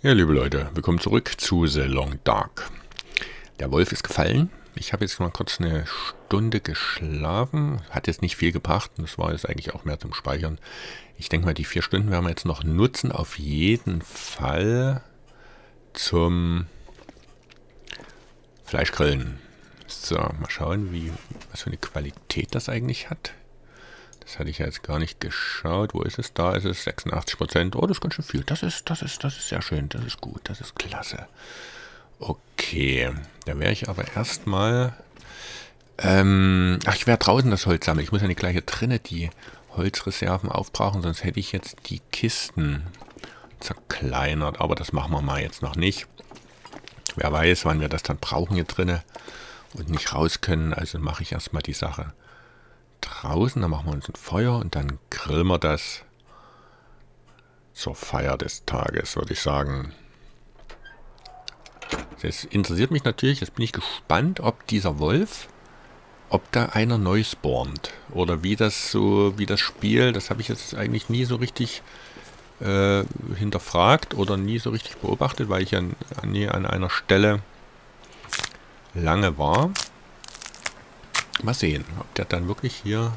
Ja, liebe Leute, willkommen zurück zu The Long Dark. Der Wolf ist gefallen. Ich habe jetzt mal kurz eine Stunde geschlafen. Hat jetzt nicht viel gebracht. Das war jetzt eigentlich auch mehr zum Speichern. Ich denke mal, die vier Stunden werden wir jetzt noch nutzen. Auf jeden Fall zum Fleischgrillen. So, mal schauen, wie, was für eine Qualität das eigentlich hat. Das hatte ich ja jetzt gar nicht geschaut. Wo ist es? Da ist es 86 Prozent. Oh, das ist ganz schön viel. Das ist, das ist, das ist sehr schön. Das ist gut. Das ist klasse. Okay. Da wäre ich aber erstmal... Ähm, ach, ich werde draußen das Holz sammeln. Ich muss ja nicht gleich hier drinnen die Holzreserven aufbrauchen, sonst hätte ich jetzt die Kisten zerkleinert. Aber das machen wir mal jetzt noch nicht. Wer weiß, wann wir das dann brauchen hier drinnen und nicht raus können. Also mache ich erstmal die Sache draußen, dann machen wir uns ein Feuer und dann grillen wir das zur Feier des Tages, würde ich sagen. Das interessiert mich natürlich, jetzt bin ich gespannt, ob dieser Wolf, ob da einer neu spawnt. Oder wie das so, wie das Spiel, das habe ich jetzt eigentlich nie so richtig äh, hinterfragt oder nie so richtig beobachtet, weil ich an, nie an einer Stelle lange war. Mal sehen, ob der dann wirklich hier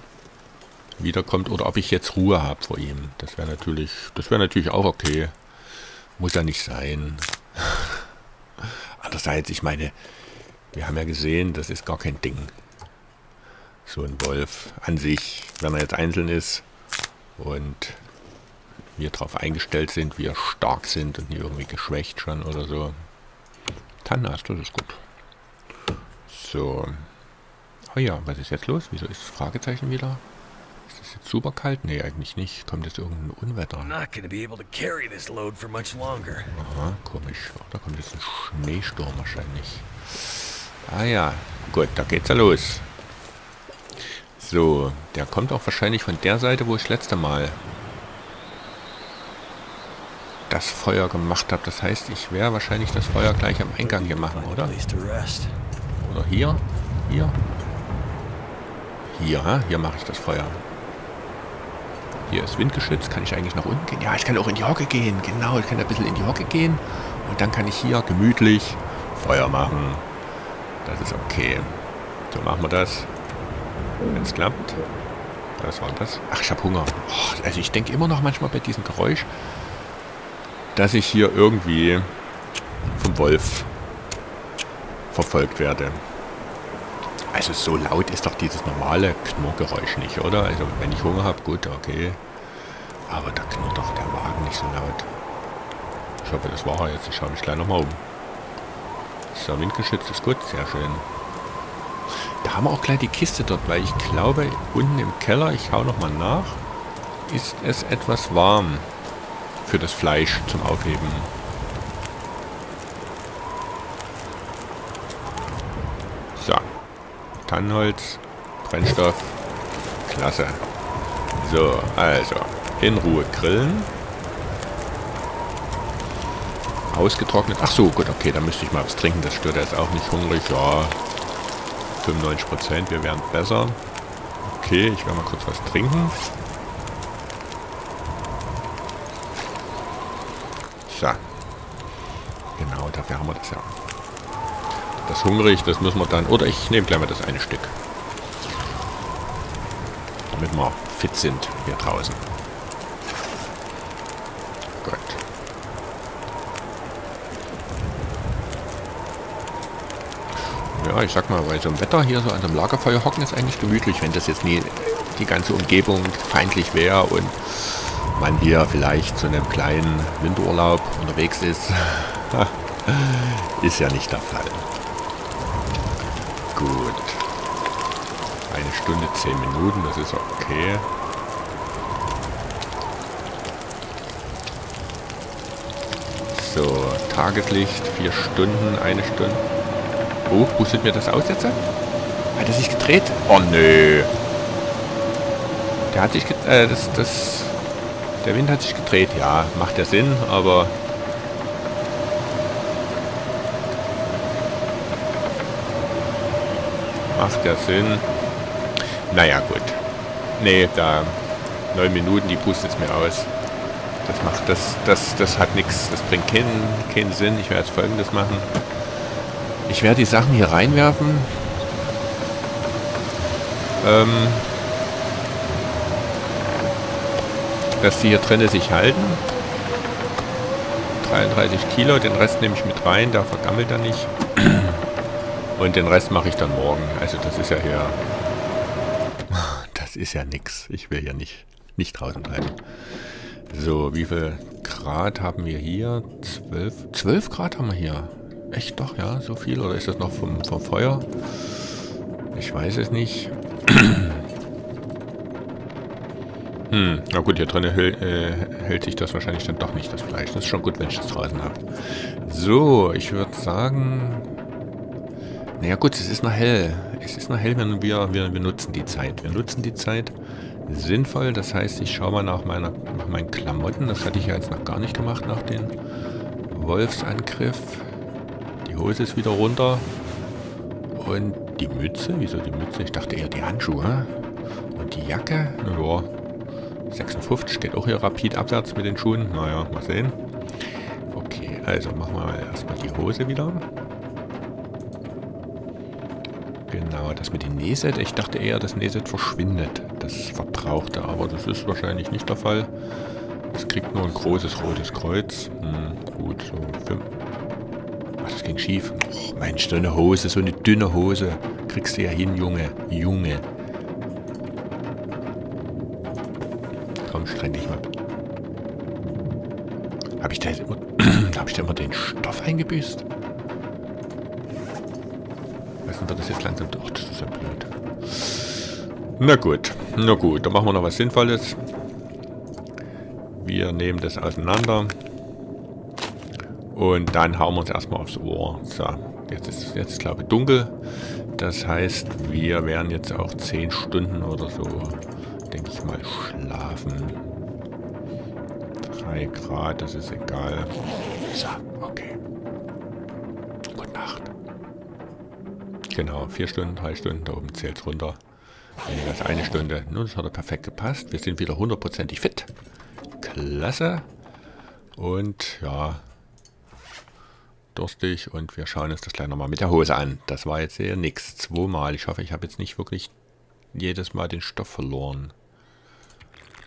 wiederkommt oder ob ich jetzt Ruhe habe vor ihm. Das wäre natürlich, das wäre natürlich auch okay. Muss ja nicht sein. Andererseits, ich meine, wir haben ja gesehen, das ist gar kein Ding. So ein Wolf an sich, wenn er jetzt einzeln ist und wir darauf eingestellt sind, wir stark sind und nie irgendwie geschwächt schon oder so. Dann du das gut. So. Oh ja, was ist jetzt los? Wieso ist das Fragezeichen wieder? Ist das jetzt super kalt? Nee, eigentlich nicht. Kommt jetzt irgendein Unwetter? Aha, komisch. Oh, da kommt jetzt ein Schneesturm wahrscheinlich. Ah ja, gut, da geht's ja los. So, der kommt auch wahrscheinlich von der Seite, wo ich das letzte Mal das Feuer gemacht habe. Das heißt, ich werde wahrscheinlich das Feuer gleich am Eingang hier machen, oder? Oder hier? Hier? Hier, hier mache ich das Feuer. Hier ist Windgeschütz. Kann ich eigentlich nach unten gehen? Ja, ich kann auch in die Hocke gehen. Genau, ich kann ein bisschen in die Hocke gehen. Und dann kann ich hier gemütlich Feuer machen. Das ist okay. So machen wir das. Wenn es klappt. Was war das? Ach, ich habe Hunger. Oh, also ich denke immer noch manchmal bei diesem Geräusch, dass ich hier irgendwie vom Wolf verfolgt werde. Also so laut ist doch dieses normale Knurrgeräusch nicht, oder? Also wenn ich Hunger habe, gut, okay. Aber da knurrt doch der Wagen nicht so laut. Ich hoffe, das war er jetzt. Ich schaue mich gleich nochmal um. So, Windgeschützt ist gut, sehr schön. Da haben wir auch gleich die Kiste dort, weil ich glaube, unten im Keller, ich schaue nochmal nach, ist es etwas warm für das Fleisch zum Aufheben. Tannenholz, Brennstoff. Klasse. So, also, in Ruhe grillen. Ausgetrocknet. Ach so, gut, okay, da müsste ich mal was trinken. Das stört jetzt auch nicht hungrig. Ja, 95% wir werden besser. Okay, ich werde mal kurz was trinken. So. Genau, dafür haben wir das ja. Das hungrig, das müssen wir dann... Oder ich nehme gleich mal das eine Stück. Damit wir fit sind hier draußen. Gut. Ja, ich sag mal, bei so einem Wetter hier so an einem Lagerfeuer hocken ist eigentlich gemütlich, wenn das jetzt nie die ganze Umgebung feindlich wäre und man hier vielleicht zu einem kleinen Winterurlaub unterwegs ist. ist ja nicht der Fall. Gut. Eine Stunde, zehn Minuten, das ist okay. So, Tageslicht, vier Stunden, eine Stunde. Oh, pustet mir das aus jetzt? Hat er sich gedreht? Oh, nö. Der hat sich, äh, das, das, der Wind hat sich gedreht. Ja, macht ja Sinn, aber Macht ja Sinn. Naja, gut. Nee, da neun Minuten, die pustet es mir aus. Das macht das, das, das hat nichts, das bringt keinen, keinen Sinn. Ich werde jetzt folgendes machen. Ich werde die Sachen hier reinwerfen. Ähm, dass die hier drinnen sich halten. 33 Kilo, den Rest nehme ich mit rein, da vergammelt er nicht. Und den Rest mache ich dann morgen. Also das ist ja hier... Das ist ja nix. Ich will ja nicht, nicht draußen bleiben. So, wie viel Grad haben wir hier? 12, 12 Grad haben wir hier. Echt doch, ja, so viel? Oder ist das noch vom, vom Feuer? Ich weiß es nicht. Hm, na gut, hier drin hält, äh, hält sich das wahrscheinlich dann doch nicht, das Fleisch. Das ist schon gut, wenn ich das draußen habe. So, ich würde sagen... Naja gut, es ist noch hell. Es ist noch hell, wenn wir, wir, wir nutzen die Zeit. Wir nutzen die Zeit sinnvoll. Das heißt, ich schaue mal nach, meiner, nach meinen Klamotten. Das hatte ich ja jetzt noch gar nicht gemacht nach dem Wolfsangriff. Die Hose ist wieder runter. Und die Mütze? Wieso die Mütze? Ich dachte eher die Handschuhe. Und die Jacke? Ja, 56 geht auch hier rapid abwärts mit den Schuhen. Naja, mal sehen. Okay, also machen wir erstmal die Hose wieder. Genau, das mit dem Nähset. Ich dachte eher, das Nähset verschwindet. Das verbrauchte, aber das ist wahrscheinlich nicht der Fall. Es kriegt nur ein großes rotes Kreuz. Hm, gut, so fünf. Ach, das ging schief. Oh, Mensch, so eine Hose, so eine dünne Hose. Kriegst du ja hin, Junge. Junge. Komm, streng dich mal. Habe ich, da immer, hab ich da immer den Stoff eingebüßt? Nicht, wird das jetzt langsam... Ach, das ist ja blöd. Na gut, na gut, dann machen wir noch was Sinnvolles. Wir nehmen das auseinander. Und dann hauen wir uns erstmal aufs Ohr. So, jetzt ist, jetzt glaube ich dunkel. Das heißt, wir werden jetzt auch 10 Stunden oder so denke ich mal, schlafen. 3 Grad, das ist egal. So, okay. Genau, 4 Stunden, 3 Stunden, da oben zählt es runter. Weniger als eine Stunde. Nun, das hat er perfekt gepasst. Wir sind wieder hundertprozentig fit. Klasse. Und ja, durstig und wir schauen uns das gleich nochmal mit der Hose an. Das war jetzt hier nichts. Zweimal. Ich hoffe, ich habe jetzt nicht wirklich jedes Mal den Stoff verloren.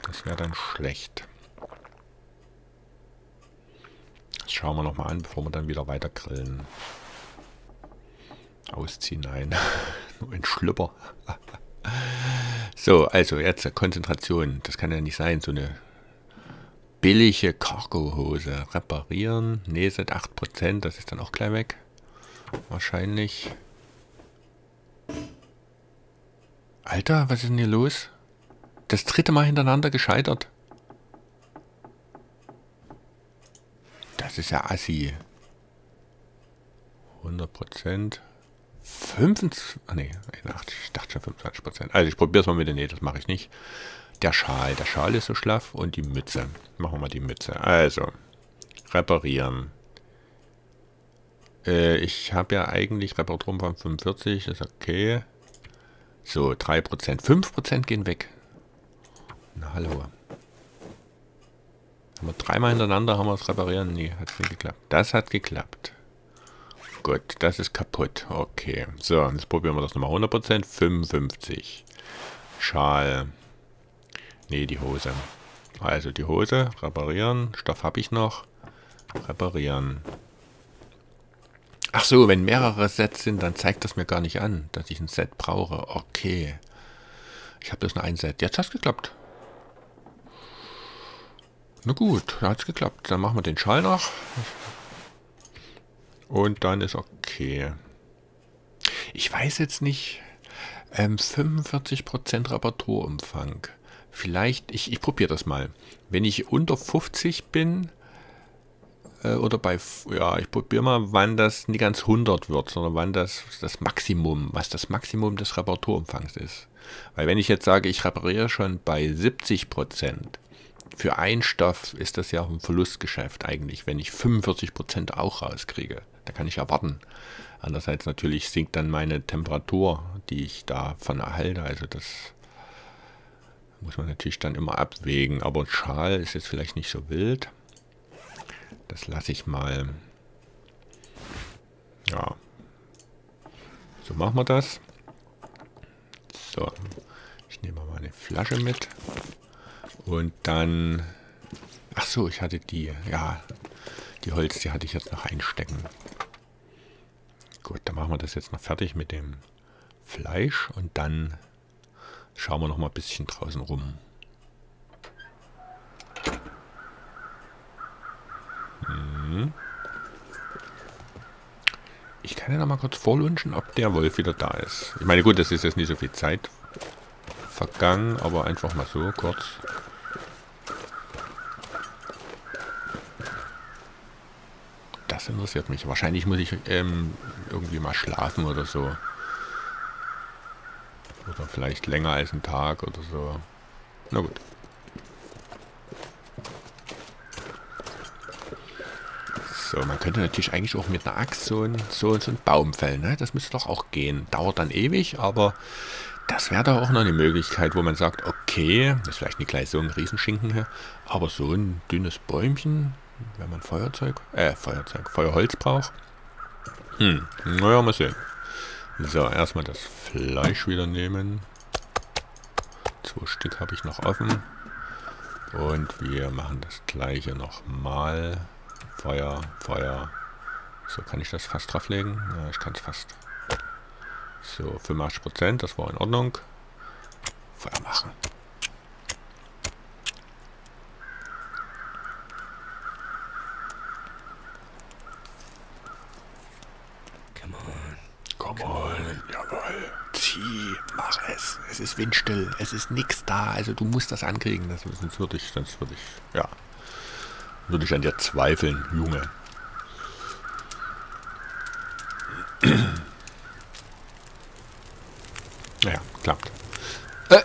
Das wäre dann schlecht. Das schauen wir nochmal an, bevor wir dann wieder weiter grillen. Ausziehen, nein. Nur ein Schlüpper. so, also jetzt Konzentration. Das kann ja nicht sein, so eine billige Cargo-Hose. Reparieren. Nähset 8%, das ist dann auch gleich weg. Wahrscheinlich. Alter, was ist denn hier los? Das dritte Mal hintereinander gescheitert. Das ist ja assi. 100 Prozent. 25, ah nee, ich dachte schon 25 Prozent. Also ich probiere es mal mit nee, das mache ich nicht. Der Schal, der Schal ist so schlaff und die Mütze. Machen wir mal die Mütze. Also, reparieren. Äh, ich habe ja eigentlich Reparatur von 45, ist okay. So, 3%. 5% gehen weg. Na hallo. Haben wir dreimal hintereinander haben wir es reparieren? Nee, hat nicht geklappt. Das hat geklappt. Gut, das ist kaputt. Okay. So, jetzt probieren wir das nochmal 100%. 55. Schal. Nee, die Hose. Also die Hose, reparieren. Stoff habe ich noch. Reparieren. Ach so, wenn mehrere Sets sind, dann zeigt das mir gar nicht an, dass ich ein Set brauche. Okay. Ich habe das nur ein Set. Jetzt hat es geklappt. Na gut, hat es geklappt. Dann machen wir den Schall noch. Und dann ist okay. Ich weiß jetzt nicht. Ähm, 45% Reparaturumfang. Vielleicht, ich, ich probiere das mal. Wenn ich unter 50 bin, äh, oder bei, ja, ich probiere mal, wann das nicht ganz 100 wird, sondern wann das, das Maximum, was das Maximum des Reparaturumfangs ist. Weil wenn ich jetzt sage, ich repariere schon bei 70 Prozent, für einen Stoff ist das ja auch ein Verlustgeschäft eigentlich, wenn ich 45% auch rauskriege. Da kann ich erwarten. Andererseits natürlich sinkt dann meine Temperatur, die ich davon erhalte. Also das Muss man natürlich dann immer abwägen. Aber Schal ist jetzt vielleicht nicht so wild. Das lasse ich mal. Ja. So machen wir das. So. Ich nehme mal eine Flasche mit. Und dann... Ach so, ich hatte die. Ja, die Holz, die hatte ich jetzt noch einstecken. Gut, dann machen wir das jetzt noch fertig mit dem Fleisch. Und dann schauen wir noch mal ein bisschen draußen rum. Hm. Ich kann ja noch mal kurz vorlunschen, ob der Wolf wieder da ist. Ich meine, gut, das ist jetzt nicht so viel Zeit vergangen, aber einfach mal so kurz. Das interessiert mich. Wahrscheinlich muss ich ähm, irgendwie mal schlafen oder so. Oder vielleicht länger als einen Tag oder so. Na gut. So, man könnte natürlich eigentlich auch mit einer Axt so, ein, so, so einen Baum fällen. Ne? Das müsste doch auch gehen. Dauert dann ewig, aber das wäre doch auch noch eine Möglichkeit, wo man sagt, okay, das ist vielleicht nicht gleich so ein Riesenschinken hier, aber so ein dünnes Bäumchen, wenn man Feuerzeug, äh, Feuerzeug, Feuerholz braucht. Hm, naja, mal sehen. So, erstmal das Fleisch wieder nehmen. Zwei Stück habe ich noch offen. Und wir machen das gleiche nochmal. Feuer, Feuer. So, kann ich das fast drauflegen? Ja, ich kann es fast. So, 85%, das war in Ordnung. Feuer machen. On. Jawohl. Zieh, mach es. Es ist windstill. Es ist nichts da. Also du musst das ankriegen. Das, sonst würde ich, sonst würde ich, ja, würde ich an dir zweifeln, Junge. Naja, klappt. Äh,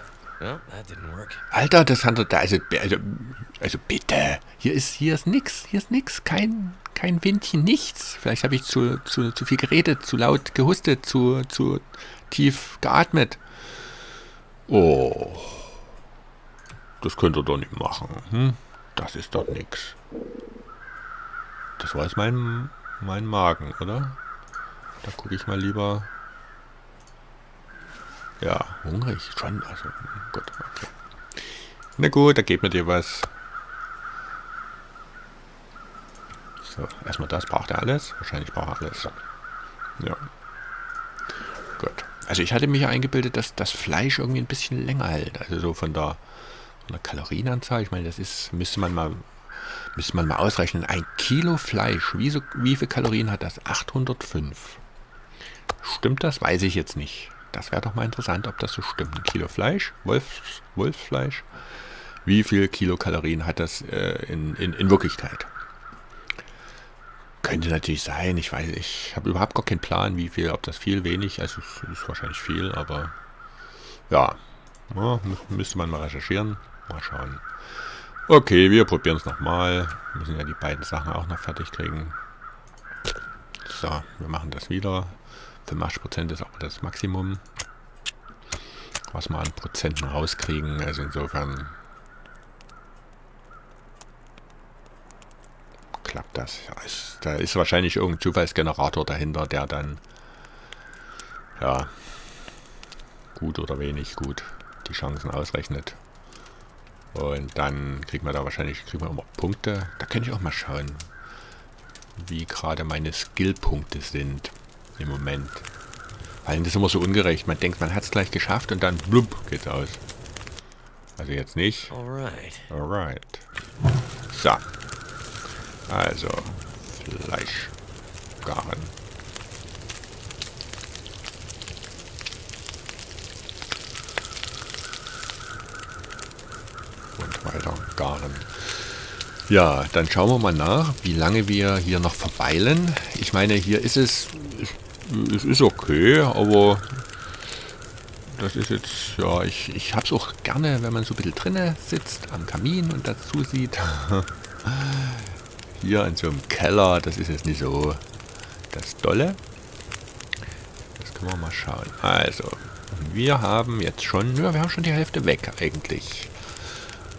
Alter, das handelt da, also, also, also bitte, hier ist, hier ist nix, hier ist nix, kein, kein Windchen, nichts. Vielleicht habe ich zu, zu, zu viel geredet, zu laut gehustet, zu, zu tief geatmet. Oh, das könnt ihr doch nicht machen. Hm? Das ist doch nix. Das war jetzt mein, mein Magen, oder? Da gucke ich mal lieber ja, hungrig schon. Also, gut, okay. Na gut, da geht mir dir was. So, erstmal das. Braucht er alles? Wahrscheinlich braucht er alles. Ja. Gut. Also ich hatte mich eingebildet, dass das Fleisch irgendwie ein bisschen länger hält. Also so von der, von der Kalorienanzahl. Ich meine, das ist, müsste man mal, müsste man mal ausrechnen. Ein Kilo Fleisch, wie, so, wie viele Kalorien hat das? 805. Stimmt das? Weiß ich jetzt nicht. Das wäre doch mal interessant, ob das so stimmt. Ein Kilo Fleisch, Wolfs, Wolfsfleisch. Wie viel Kilokalorien hat das äh, in, in, in Wirklichkeit? Könnte natürlich sein, ich weiß, ich habe überhaupt gar keinen Plan, wie viel, ob das viel, wenig, also es ist wahrscheinlich viel, aber ja, ja müsste man mal recherchieren, mal schauen. Okay, wir probieren es nochmal, müssen ja die beiden Sachen auch noch fertig kriegen. So, wir machen das wieder. 85% ist auch das Maximum, was wir an Prozenten rauskriegen. Also insofern klappt das. Da ist wahrscheinlich irgendein Zufallsgenerator dahinter, der dann ja gut oder wenig gut die Chancen ausrechnet. Und dann kriegt man da wahrscheinlich kriegt man immer Punkte. Da kann ich auch mal schauen, wie gerade meine Skillpunkte sind im Moment. Weil das ist immer so ungerecht. Man denkt, man hat es gleich geschafft und dann blub geht's aus. Also jetzt nicht. Alright. Alright. So. Also, Fleisch garen. Und weiter garen. Ja, dann schauen wir mal nach, wie lange wir hier noch verweilen. Ich meine, hier ist es, es ist okay, aber das ist jetzt, ja, ich, ich habe es auch gerne, wenn man so ein bisschen drinnen sitzt am Kamin und dazu sieht. hier in so einem Keller, das ist jetzt nicht so das Dolle. Das können wir mal schauen. Also, wir haben jetzt schon, ja, wir haben schon die Hälfte weg eigentlich.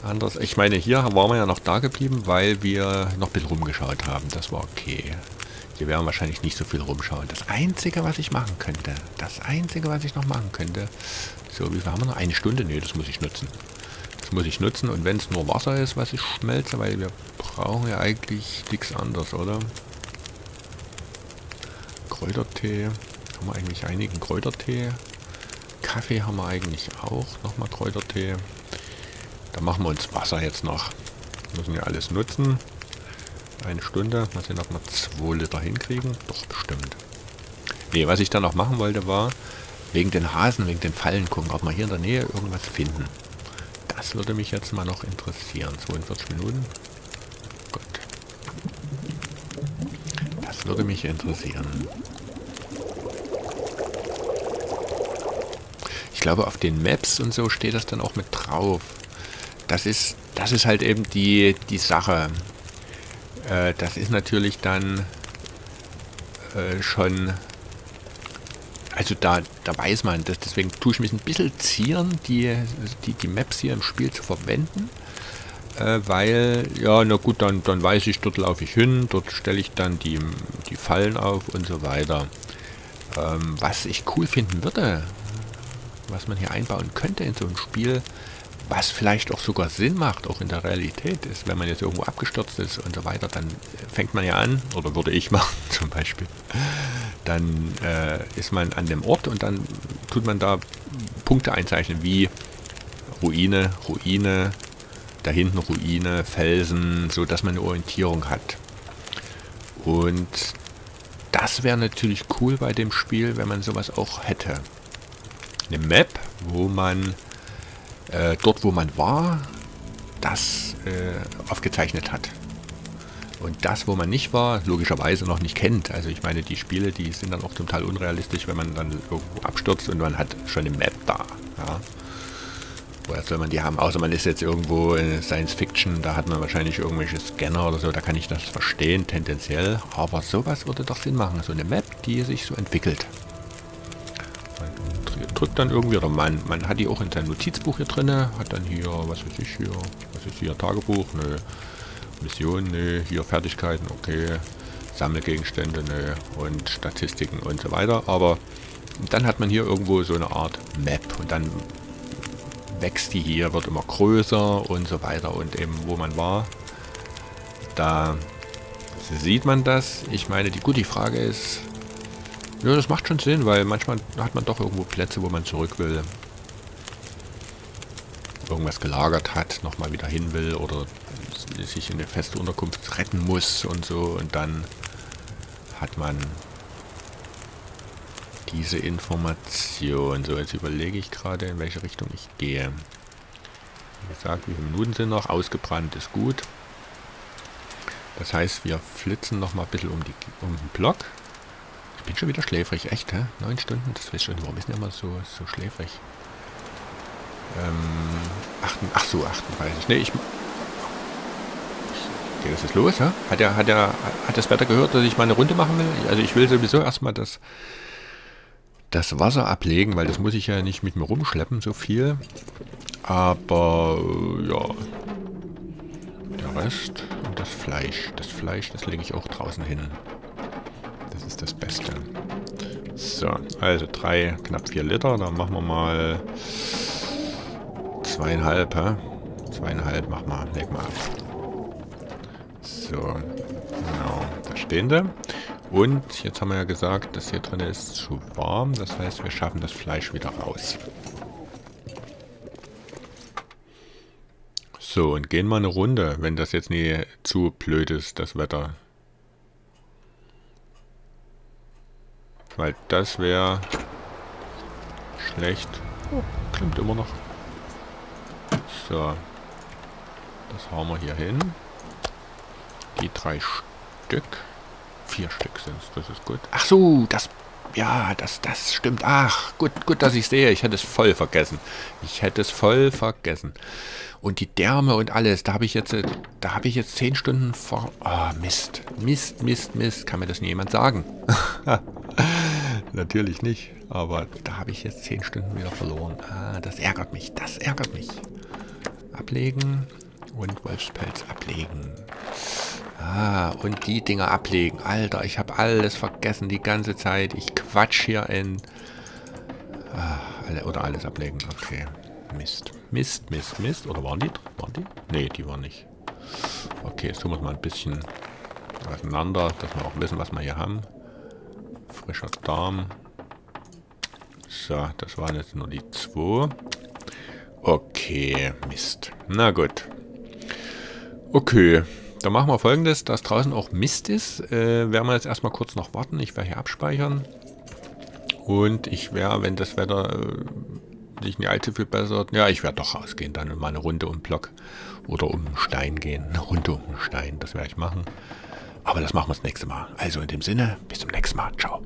Anders, ich meine, hier waren wir ja noch da geblieben, weil wir noch ein bisschen rumgeschaut haben. Das war okay. Hier werden wir wahrscheinlich nicht so viel rumschauen. Das Einzige, was ich machen könnte, das Einzige, was ich noch machen könnte, so, wie viel haben wir noch? Eine Stunde? Nee, das muss ich nutzen. Muss ich nutzen und wenn es nur Wasser ist, was ich schmelze, weil wir brauchen ja eigentlich nichts anderes, oder? Kräutertee. Haben wir eigentlich einigen Kräutertee. Kaffee haben wir eigentlich auch. Nochmal Kräutertee. Da machen wir uns Wasser jetzt noch. Müssen wir alles nutzen. Eine Stunde. Mal sehen, ob wir zwei Liter hinkriegen. Doch, bestimmt. Nee, was ich dann noch machen wollte, war wegen den Hasen, wegen den Fallen gucken, ob wir hier in der Nähe irgendwas finden. Das würde mich jetzt mal noch interessieren. 42 Minuten. Gut. Das würde mich interessieren. Ich glaube, auf den Maps und so steht das dann auch mit drauf das ist, das ist halt eben die, die Sache. Äh, das ist natürlich dann äh, schon, also da, da weiß man, dass, deswegen tue ich mich ein bisschen zieren, die, die, die Maps hier im Spiel zu verwenden. Äh, weil, ja, na gut, dann, dann weiß ich, dort laufe ich hin, dort stelle ich dann die, die Fallen auf und so weiter. Ähm, was ich cool finden würde, was man hier einbauen könnte in so ein Spiel, was vielleicht auch sogar Sinn macht, auch in der Realität ist, wenn man jetzt irgendwo abgestürzt ist und so weiter, dann fängt man ja an, oder würde ich machen zum Beispiel, dann äh, ist man an dem Ort und dann tut man da Punkte einzeichnen, wie Ruine, Ruine, da hinten Ruine, Felsen, so dass man eine Orientierung hat. Und das wäre natürlich cool bei dem Spiel, wenn man sowas auch hätte. Eine Map, wo man äh, dort, wo man war, das äh, aufgezeichnet hat. Und das, wo man nicht war, logischerweise noch nicht kennt. Also ich meine, die Spiele, die sind dann auch zum Teil unrealistisch, wenn man dann irgendwo abstürzt und man hat schon eine Map da. Ja. Woher soll man die haben? Außer man ist jetzt irgendwo in Science Fiction, da hat man wahrscheinlich irgendwelche Scanner oder so, da kann ich das verstehen, tendenziell. Aber sowas würde doch Sinn machen. So eine Map, die sich so entwickelt drückt dann irgendwie, oder man, man hat die auch in seinem Notizbuch hier drin, hat dann hier, was weiß ich hier, was ist hier, Tagebuch, ne, Mission, ne, hier Fertigkeiten, okay, Sammelgegenstände, ne, und Statistiken und so weiter, aber dann hat man hier irgendwo so eine Art Map und dann wächst die hier, wird immer größer und so weiter und eben wo man war, da sieht man das. Ich meine, die gute Frage ist, ja, das macht schon Sinn, weil manchmal hat man doch irgendwo Plätze, wo man zurück will. Irgendwas gelagert hat, nochmal wieder hin will oder sich in eine feste Unterkunft retten muss und so. Und dann hat man diese Information. So, jetzt überlege ich gerade, in welche Richtung ich gehe. Wie gesagt, wie viele Minuten sind noch? Ausgebrannt ist gut. Das heißt, wir flitzen nochmal ein bisschen um, die, um den Block. Ich bin schon wieder schläfrig, echt, hä? Neun Stunden, das weiß schon. Warum ist denn immer so, so schläfrig? Ähm, achten, ach so, 38. Ne, ich... Okay, das ist los, hä? Hat er, hat er, hat das Wetter gehört, dass ich mal eine Runde machen will? Also ich will sowieso erstmal das, das Wasser ablegen, weil das muss ich ja nicht mit mir rumschleppen, so viel. Aber, ja... Der Rest und das Fleisch. Das Fleisch, das lege ich auch draußen hin ist das Beste. So, also drei, knapp vier Liter. Dann machen wir mal zweieinhalb, hä? Zweieinhalb, mach mal, leg mal ab. So, genau, da stehen sie. Und jetzt haben wir ja gesagt, das hier drin ist zu warm. Das heißt, wir schaffen das Fleisch wieder raus. So, und gehen mal eine Runde, wenn das jetzt nie zu blöd ist, das Wetter. Weil das wäre schlecht. Oh, klimmt immer noch. So. Das hauen wir hier hin. Die drei Stück. Vier Stück sind es, das ist gut. Ach so, das... Ja, das, das stimmt. Ach, gut, gut, dass ich sehe. Ich hätte es voll vergessen. Ich hätte es voll vergessen. Und die Därme und alles, da habe ich jetzt, da habe ich jetzt zehn Stunden vor... Oh, Mist. Mist, Mist, Mist. Kann mir das nie jemand sagen. natürlich nicht. Aber da habe ich jetzt 10 Stunden wieder verloren. Ah, das ärgert mich. Das ärgert mich. Ablegen und Wolfspelz ablegen. Ah, und die Dinger ablegen. Alter, ich habe alles vergessen die ganze Zeit. Ich quatsch hier in... Ah, alle, oder alles ablegen. Okay. Mist. Mist, Mist, Mist. Oder waren die? Waren die? Nee, die waren nicht. Okay, jetzt tun wir es mal ein bisschen auseinander, dass wir auch wissen, was wir hier haben. Frischer Darm. So, das waren jetzt nur die zwei. Okay, Mist. Na gut. Okay, dann machen wir folgendes, dass draußen auch Mist ist, äh, werden wir jetzt erstmal kurz noch warten. Ich werde hier abspeichern. Und ich werde, wenn das Wetter äh, nicht allzu viel bessert, ja, ich werde doch rausgehen, dann mal eine Runde um Block oder um Stein gehen. Eine Runde um Stein, das werde ich machen. Aber das machen wir das nächste Mal. Also in dem Sinne, bis zum nächsten Mal. Ciao.